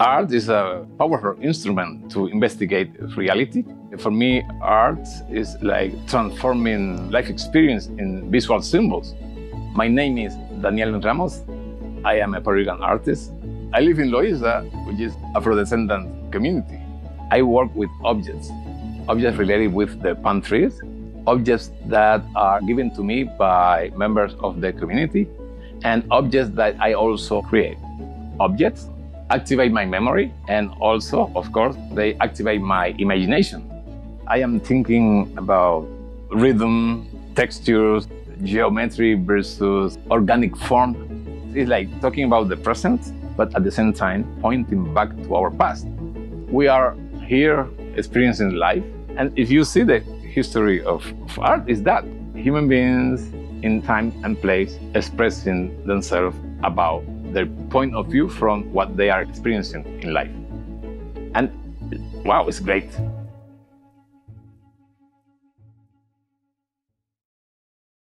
Art is a powerful instrument to investigate reality. For me, art is like transforming life experience in visual symbols. My name is Daniel Ramos. I am a Puerto Rican artist. I live in Loiza, which is Afro-descendant community. I work with objects, objects related with the palm trees, objects that are given to me by members of the community, and objects that I also create. Objects activate my memory and also, of course, they activate my imagination. I am thinking about rhythm, textures, geometry versus organic form. It's like talking about the present, but at the same time, pointing back to our past. We are here experiencing life, and if you see the history of, of art, is that human beings in time and place expressing themselves about their point of view from what they are experiencing in life. And wow, it's great.